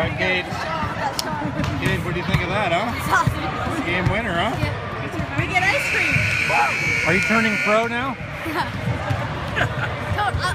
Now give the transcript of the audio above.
All right, Gage. Gage, what do you think of that, huh? It's awesome. Game winner, huh? We get ice cream. Are you turning pro now?